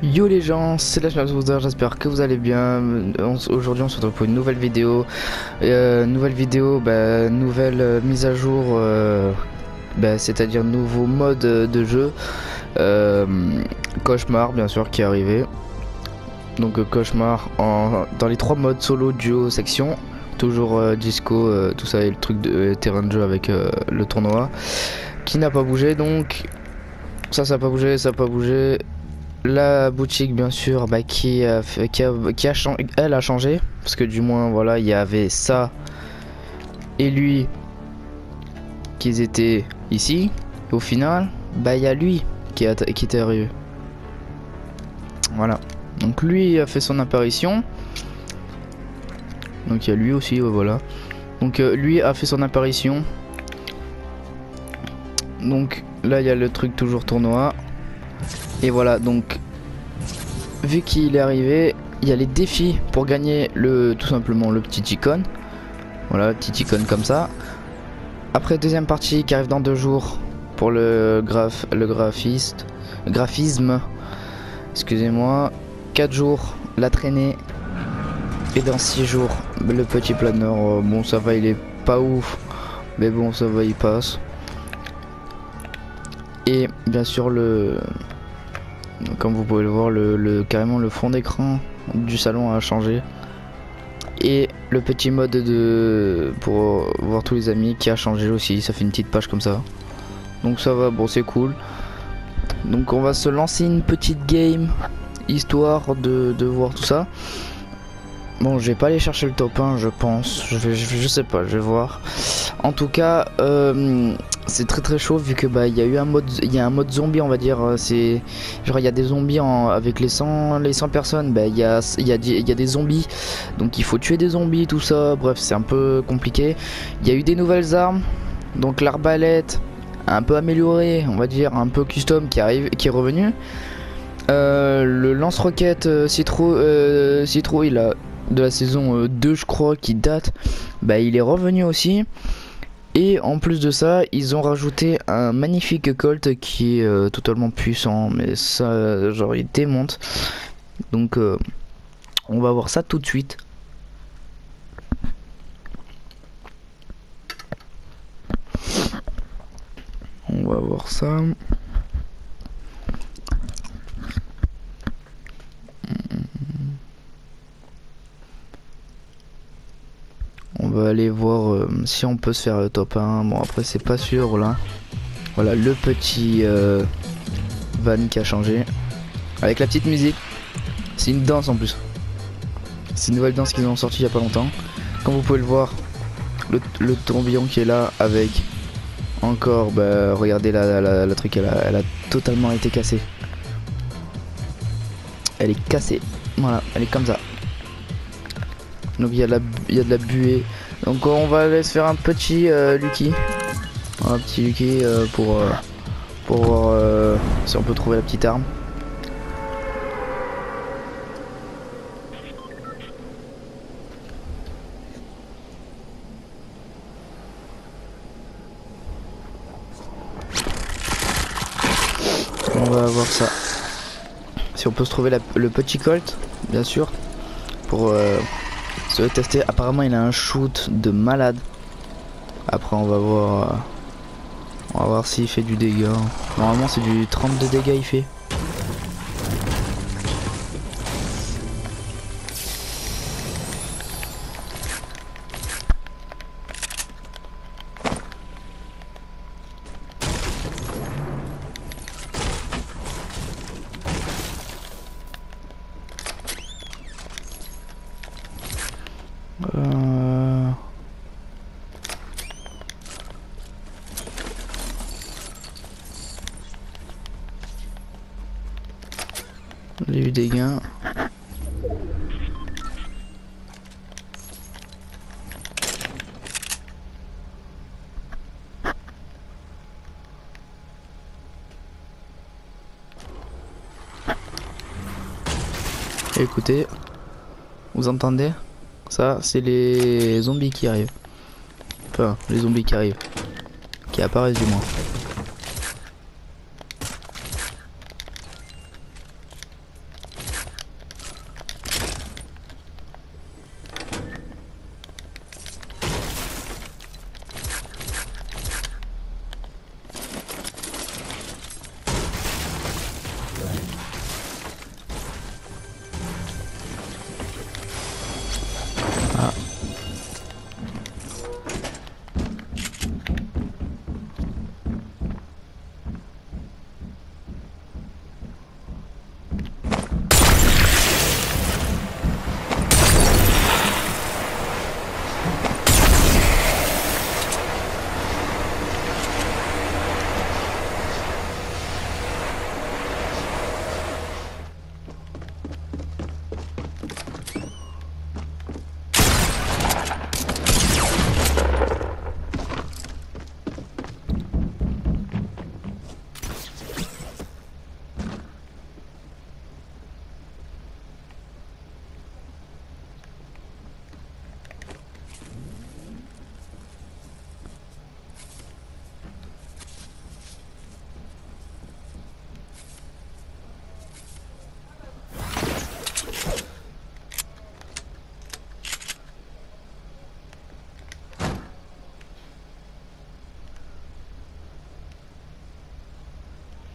Yo les gens, c'est la j'espère que vous allez bien. Aujourd'hui on se retrouve pour une nouvelle vidéo. Euh, nouvelle vidéo, bah, nouvelle euh, mise à jour, euh, bah, c'est-à-dire nouveau mode de jeu. Cauchemar bien sûr qui est arrivé. Donc cauchemar en, dans les trois modes solo, duo, section. Toujours disco, tout ça et le truc de terrain de jeu avec le tournoi. Qui n'a pas bougé donc. Ça, ça n'a pas bougé, ça n'a pas bougé la boutique bien sûr bah, qui, qui, a, qui a elle a changé parce que du moins voilà il y avait ça et lui qui étaient ici. Au final bah il y a lui qui était arrivé. Voilà. Donc lui a fait son apparition. Donc il y a lui aussi voilà. Donc euh, lui a fait son apparition. Donc là il y a le truc toujours tournoi et voilà, donc vu qu'il est arrivé, il y a les défis pour gagner le tout simplement le petit icône. Voilà, petit icône comme ça. Après deuxième partie qui arrive dans deux jours pour le graph le graphiste graphisme. Excusez-moi. 4 jours la traînée et dans 6 jours le petit planeur euh, bon ça va il est pas ouf mais bon ça va il passe et bien sûr le comme vous pouvez le voir, le, carrément le fond d'écran du salon a changé. Et le petit mode de pour voir tous les amis qui a changé aussi. Ça fait une petite page comme ça. Donc ça va, bon c'est cool. Donc on va se lancer une petite game histoire de, voir tout ça. Bon, je vais pas aller chercher le top 1, je pense. Je, vais, je, sais pas, je vais voir. En tout cas, euh, c'est très très chaud vu que bah il y a eu un mode il y a un mode zombie on va dire euh, c'est genre il y a des zombies avec les 100 les 100 personnes bah il y a il y, des zombies. Donc il faut tuer des zombies tout ça. Bref c'est un peu compliqué. Il y a eu des nouvelles armes. Donc l'arbalète un peu améliorée on va dire un peu custom qui arrive qui est revenu euh, le lance-roquette euh, citro euh, citrouille de la saison 2 je crois qui date bah il est revenu aussi et en plus de ça, ils ont rajouté un magnifique Colt qui est euh, totalement puissant, mais ça, genre, il démonte. Donc, euh, on va voir ça tout de suite. On va voir ça. Aller voir euh, si on peut se faire le top 1. Bon après c'est pas sûr là. Voilà le petit euh, van qui a changé. Avec la petite musique. C'est une danse en plus. C'est une nouvelle danse qu'ils ont sorti il y a pas longtemps. Comme vous pouvez le voir, le, tourbillon qui est là avec encore, bah regardez la, la, truc, elle a, elle a totalement été cassée. Elle est cassée. Voilà, elle est comme ça. Donc il y, a de la buée. Donc on va aller se faire un petit euh, Lucky. Un petit Lucky euh, pour, euh, pour voir si on peut trouver la petite arme. On va voir ça. Si on peut se trouver le petit Colt, bien sûr, pour se tester? Apparemment, il a un shoot de malade. Après, on va voir. Euh, on va voir s'il fait du dégât. Normalement, c'est du 32 dégâts, il fait. Écoutez, vous entendez? Ça, c'est les zombies qui arrivent. Enfin, les zombies qui arrivent. Qui apparaissent du moins.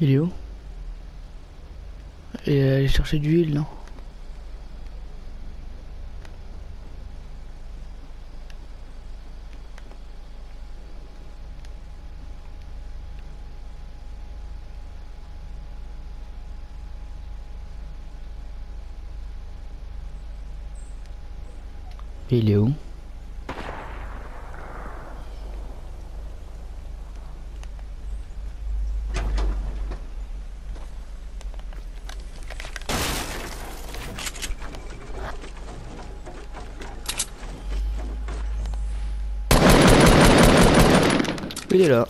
Il est où? Et aller chercher du huile, non? Il est où? Il est là.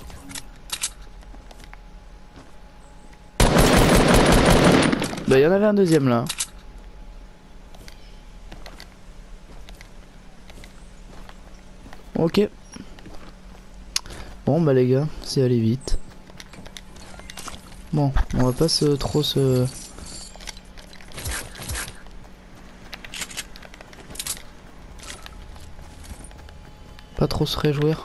Bah il y en avait un deuxième là. Ok. Bon bah les gars, c'est aller vite. Bon, on va pas se trop se... Pas trop se réjouir.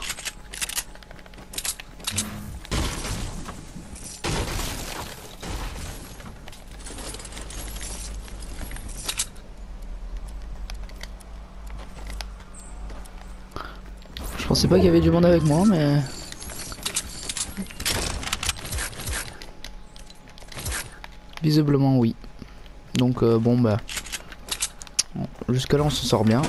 Pensais pas qu'il y avait du monde avec moi, mais... Visiblement oui. Donc euh, bon bah... Jusque là on se sort bien.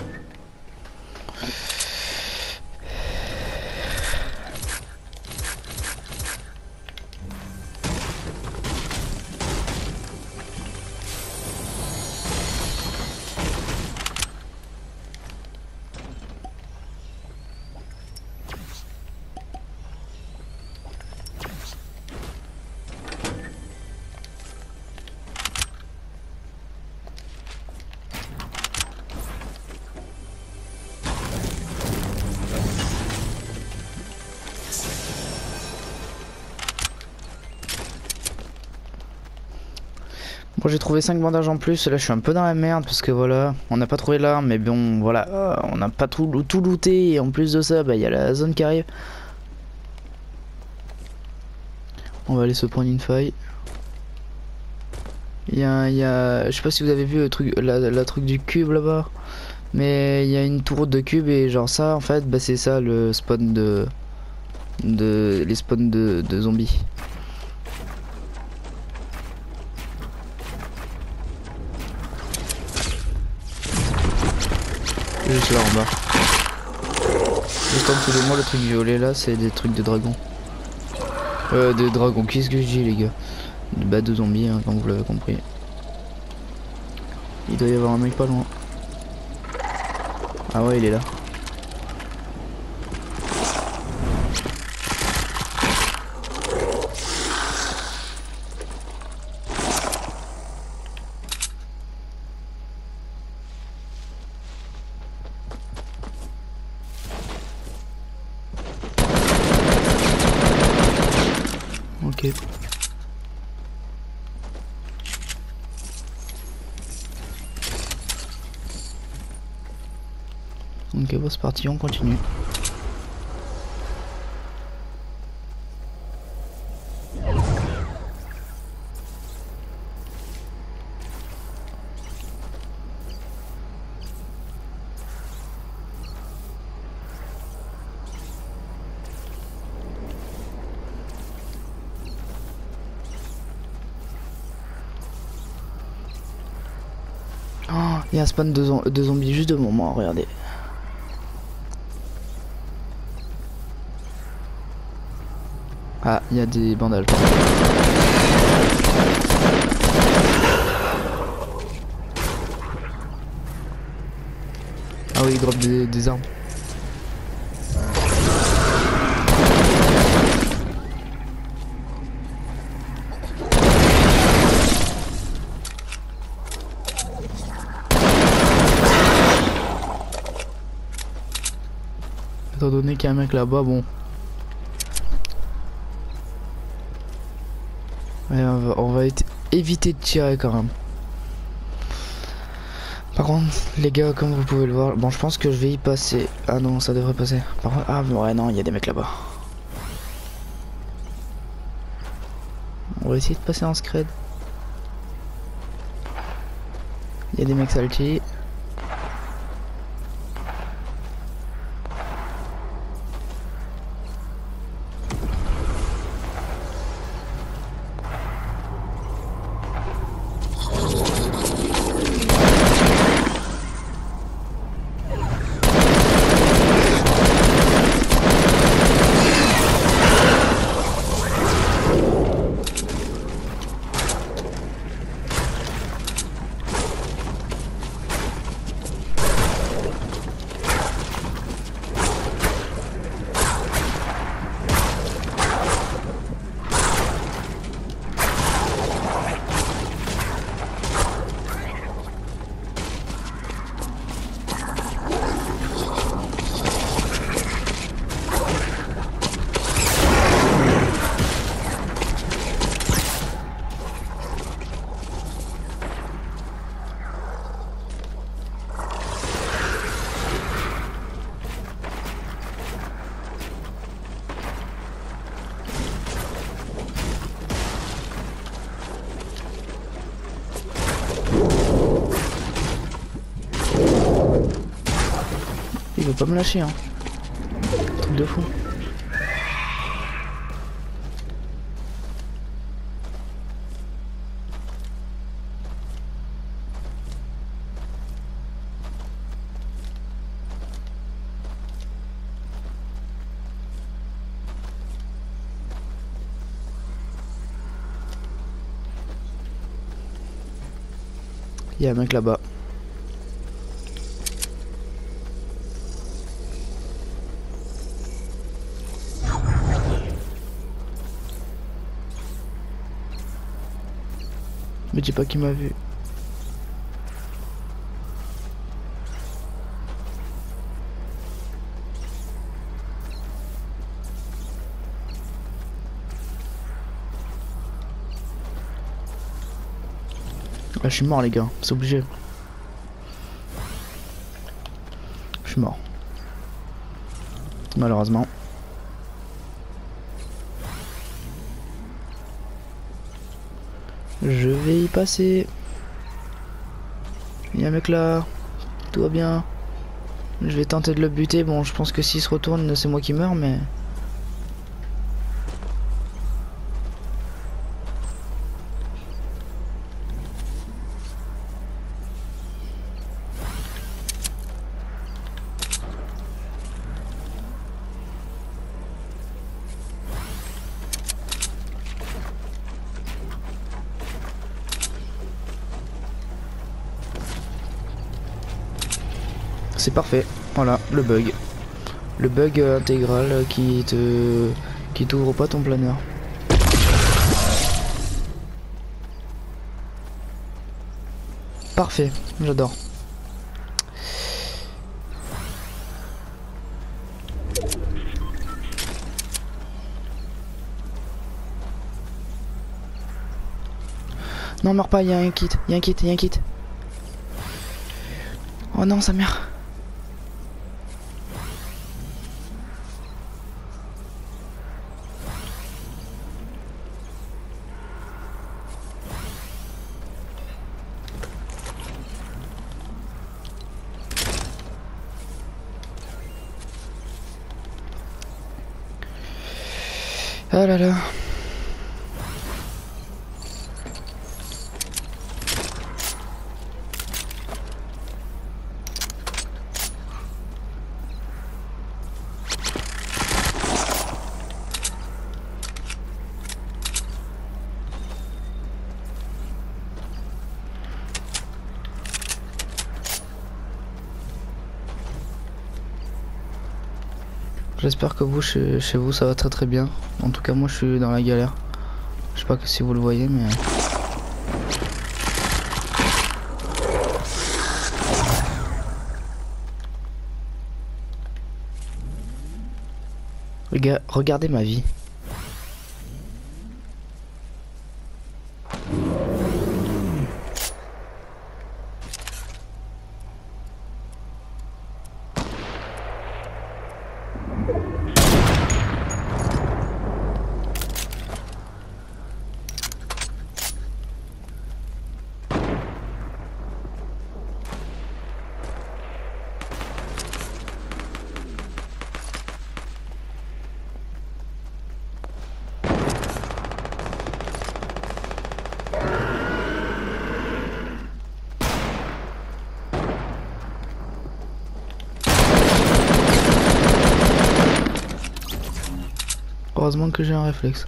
J'ai trouvé 5 bandages en plus, là je suis un peu dans la merde parce que voilà, on n'a pas trouvé l'arme mais bon voilà, euh, on n'a pas tout, tout looté et en plus de ça, bah il y a la zone qui arrive. On va aller se prendre une faille. Il y a, y a, je sais pas si vous avez vu le truc, la, truc du cube là-bas, mais il y a une tour de cube et genre ça en fait, bah c'est ça le spawn de, de les spawns de, de zombies. Juste là en bas. Le truc violet là, c'est des trucs de dragon. Euh, de dragon, qu'est-ce que je dis les gars? Bah de zombies, hein, comme vous l'avez compris. Il doit y avoir un mec pas loin. Ah ouais, il est là. c'est parti, on continue. Ah, il y a un spawn de, zombies juste devant moi, regardez. Il y a des bandages. Ah oui, il drop des, armes. Étant donné qu'il y a un mec là-bas, bon. On va, on va éviter de tirer quand même. Par contre, les gars, comme vous pouvez le voir, bon, je pense que je vais y passer. Ah non, ça devrait passer. Par ah ouais, non, il y a des mecs là-bas. On va essayer de passer en scred. Il y a des mecs salty. Pas me lâcher, hein. Truc de fou. Il y a un mec là-bas. Me dis pas qu'il m'a vu. Ah, je suis mort les gars, c'est obligé. Je suis mort. Malheureusement. Je vais y passer. Il y a un mec là. Tout va bien. Je vais tenter de le buter. Bon, je pense que s'il se retourne, c'est moi qui meurs, mais... C'est parfait. Voilà, le bug. Le bug euh, intégral qui te... qui t'ouvre pas ton planeur. Parfait, j'adore. Non, meurs pas, il y a un kit, il y a un kit, il un kit. Oh non, sa mère. Ah là là. J'espère que vous, chez, vous, ça va très très bien. En tout cas, moi, je suis dans la galère. Je sais pas que si vous le voyez, mais... Rega- regardez ma vie. Heureusement que j'ai un réflexe.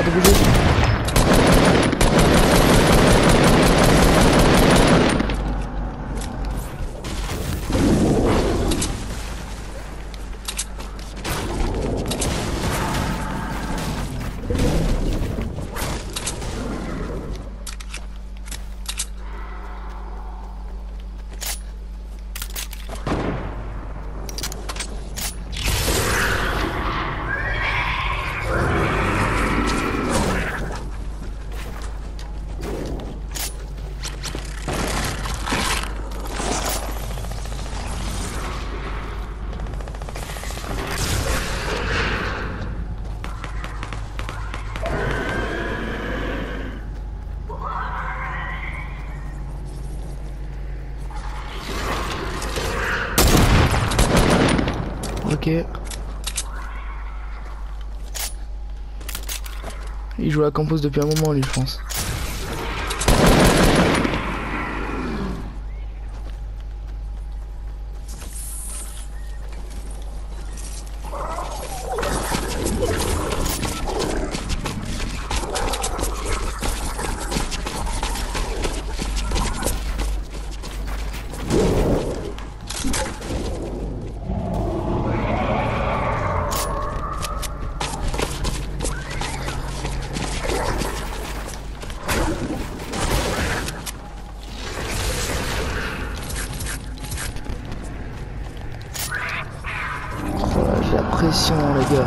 Pas de bouger. Ok. Il joue à Campus depuis un moment lui je pense. Voilà, j'ai la pression les gars.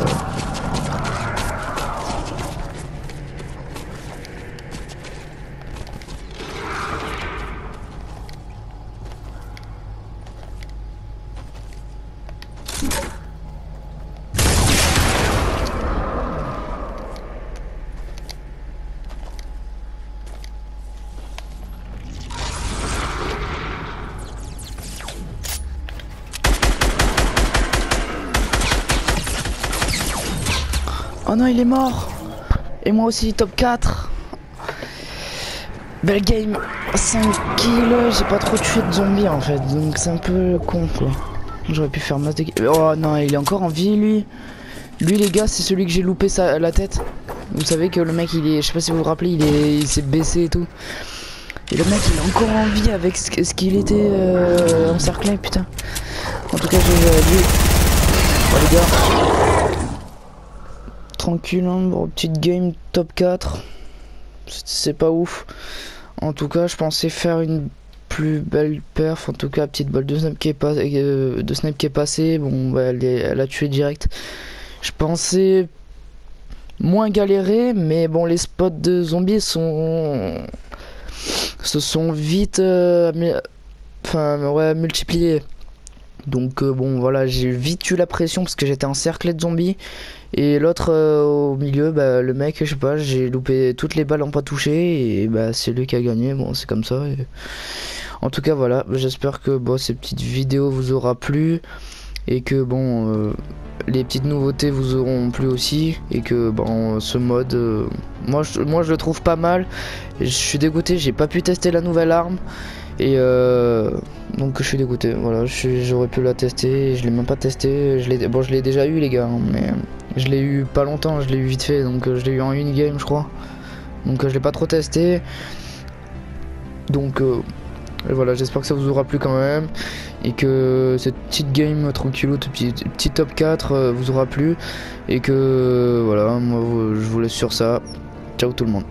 Oh non, il est mort. Et moi aussi, top 4. Belle game. 5 kills. J'ai pas trop tué de zombies en fait. Donc c'est un peu con quoi. J'aurais pu faire masse de. Oh non, il est encore en vie lui. Lui, les gars, c'est celui que j'ai loupé sa... la tête. Vous savez que le mec, il est. Je sais pas si vous vous rappelez, il est. Il s'est baissé et tout. Et le mec, il est encore en vie avec ce qu'il était euh, encerclé, putain. En tout cas, j'ai lui. Oh, les gars. Tranquille, hein, petite game top 4. C'est- C'est pas ouf. En tout cas, je pensais faire une plus belle perf, en tout cas petite balle de snap qui est, pas, euh, de snap qui est passée, bon bah, elle, est, elle a tué direct. Je pensais moins galérer, mais bon les spots de zombies sont se sont vite euh, enfin ouais multipliés. Donc euh, bon voilà j'ai vite eu la pression parce que j'étais encerclé de zombies. Et l'autre euh, au milieu bah, le mec je sais pas j'ai loupé toutes les balles en pas touché et bah c'est lui qui a gagné. Bon c'est comme ça. En tout cas voilà. J'espère que bon ces petites vidéos vous aura plu et que bon euh, les petites nouveautés vous auront plu aussi et que bon ce mode moi je, moi je le trouve pas mal. Je suis dégoûté j'ai pas pu tester la nouvelle arme et euh, donc je suis dégoûté. Voilà, j'aurais pu la tester. Je l'ai même pas testé. Je l'ai, bon, je l'ai déjà eu les gars, hein, mais je l'ai eu pas longtemps. Je l'ai eu vite fait, donc euh, je l'ai eu en une game, je crois. Donc euh, je l'ai pas trop testé. Donc voilà, j'espère que ça vous aura plu quand même et que cette petite game tranquillou, petit top 4 vous aura plu et que voilà, moi je vous laisse sur ça. Ciao tout le monde.